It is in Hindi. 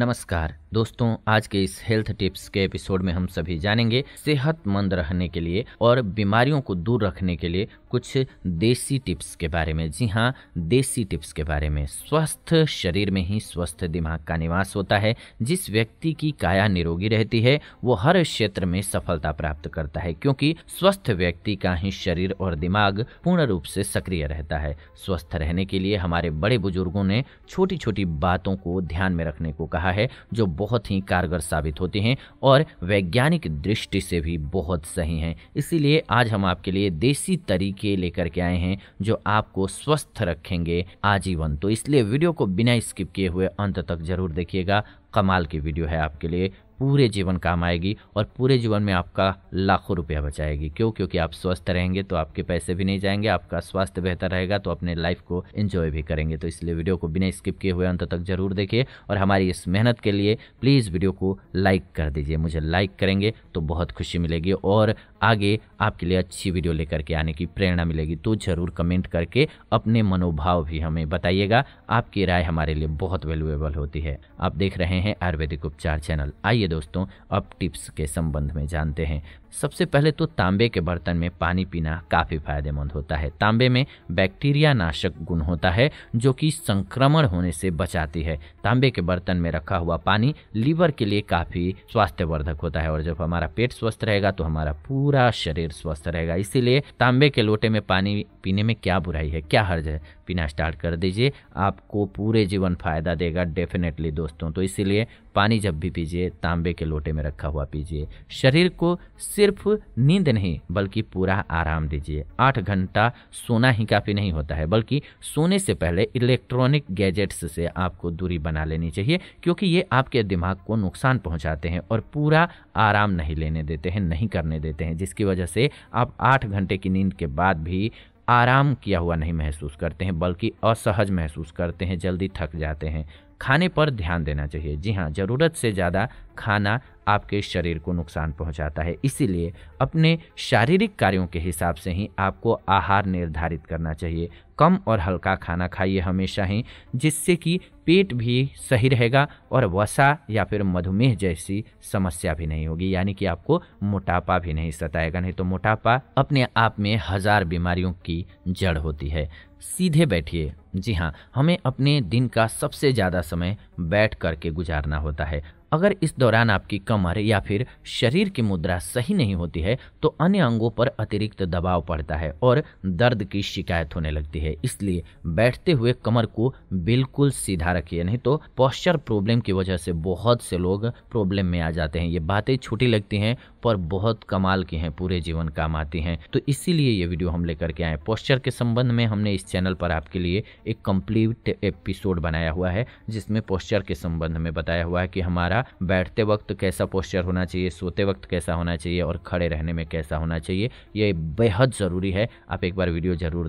नमस्कार। दोस्तों, आज के इस हेल्थ टिप्स के एपिसोड में हम सभी जानेंगे सेहतमंद रहने के लिए और बीमारियों को दूर रखने के लिए कुछ देसी टिप्स के बारे में। जी हाँ देसी टिप्स के बारे में। स्वस्थ शरीर में ही स्वस्थ दिमाग का निवास होता है। जिस व्यक्ति की काया निरोगी रहती है, वो हर क्षेत्र में सफलता प्राप्त करता है क्योंकि स्वस्थ व्यक्ति का ही शरीर और दिमाग पूर्ण रूप से सक्रिय रहता है। स्वस्थ रहने के लिए हमारे बड़े बुज़ुर्गों ने छोटी छोटी बातों को ध्यान में रखने को कहा है, जो बहुत ही कारगर साबित होते हैं और वैज्ञानिक दृष्टि से भी बहुत सही हैं। इसीलिए आज हम आपके लिए देसी तरीके लेकर के आए हैं, जो आपको स्वस्थ रखेंगे, आजीवन। तो इसलिए वीडियो को बिना स्किप किए हुए अंत तक ज़रूर देखिएगा। कमाल की वीडियो है आपके लिए। पूरे जीवन काम आएगी और पूरे जीवन में आपका लाखों रुपया बचाएगी। क्यों? क्योंकि आप स्वस्थ रहेंगे तो आपके पैसे भी नहीं जाएँगे, आपका स्वास्थ्य बेहतर रहेगा तो अपने लाइफ को एंजॉय भी करेंगे। तो इसलिए वीडियो को बिना स्किप किए हुए अंत तक ज़रूर देखिए और हमारी इस मेहनत के लिए प्लीज़ वीडियो को लाइक कर दीजिए। मुझे लाइक करेंगे तो बहुत खुशी मिलेगी और आगे आपके लिए अच्छी वीडियो लेकर के आने की प्रेरणा मिलेगी तो ज़रूर कमेंट करके अपने मनोभाव भी हमें बताइएगा। आपकी राय हमारे लिए बहुत वैल्यूएबल होती है। आप देख रहे हैं आयुर्वेदिक उपचार चैनल। आइए दोस्तों, अब टिप्स के संबंध में जानते हैं। सबसे पहले तो तांबे के बर्तन में पानी पीना काफ़ी फ़ायदेमंद होता है। तांबे में बैक्टीरिया नाशक गुण होता है, जो कि संक्रमण होने से बचाती है। तांबे के बर्तन में रखा हुआ पानी लीवर के लिए काफ़ी स्वास्थ्यवर्धक होता है, और जब हमारा पेट स्वस्थ रहेगा तो हमारा पूरा शरीर स्वस्थ रहेगा। इसीलिए तांबे के लोटे में पानी पीने में क्या बुराई है, क्या हर्ज है? पीना स्टार्ट कर दीजिए, आपको पूरे जीवन फ़ायदा देगा डेफिनेटली दोस्तों। तो इसीलिए पानी जब भी पीजिए, तांबे के लोटे में रखा हुआ पीजिए। शरीर को सिर्फ़ नींद नहीं, बल्कि पूरा आराम दीजिए। आठ घंटा सोना ही काफ़ी नहीं होता है, बल्कि सोने से पहले इलेक्ट्रॉनिक गैजेट्स से आपको दूरी बना लेनी चाहिए, क्योंकि ये आपके दिमाग को नुकसान पहुंचाते हैं और पूरा आराम नहीं लेने देते हैं, नहीं करने देते हैं, जिसकी वजह से आप आठ घंटे की नींद के बाद भी आराम किया हुआ नहीं महसूस करते हैं, बल्कि असहज महसूस करते हैं, जल्दी थक जाते हैं। खाने पर ध्यान देना चाहिए। जी हाँ ज़रूरत से ज़्यादा खाना आपके शरीर को नुकसान पहुंचाता है। इसीलिए अपने शारीरिक कार्यों के हिसाब से ही आपको आहार निर्धारित करना चाहिए। कम और हल्का खाना खाइए हमेशा ही, जिससे कि पेट भी सही रहेगा और वसा या फिर मधुमेह जैसी समस्या भी नहीं होगी। यानी कि आपको मोटापा भी नहीं सताएगा, नहीं तो मोटापा अपने आप में हज़ार बीमारियों की जड़ होती है। सीधे बैठिए। जी हाँ हमें अपने दिन का सबसे ज़्यादा समय बैठ करके गुजारना होता है। अगर इस दौरान आपकी कमर या फिर शरीर की मुद्रा सही नहीं होती है तो अन्य अंगों पर अतिरिक्त दबाव पड़ता है और दर्द की शिकायत होने लगती है। इसलिए बैठते हुए कमर को बिल्कुल सीधा रखिए, नहीं तो पॉस्चर प्रॉब्लम की वजह से बहुत से लोग प्रॉब्लम में आ जाते हैं। ये बातें छोटी लगती हैं, पर बहुत कमाल की हैं, पूरे जीवन काम आती हैं। तो इसीलिए ये वीडियो हम लेकर के आए पोस्चर के संबंध में हमने इस चैनल पर आपके लिए एक कंप्लीट एपिसोड बनाया हुआ है, जिसमें पोस्चर के संबंध में बताया हुआ है कि हमारा बैठते वक्त कैसा पोस्चर होना चाहिए, सोते वक्त कैसा होना चाहिए और खड़े रहने में कैसा होना चाहिए, ये बेहद ज़रूरी है। आप एक बार वीडियो ज़रूर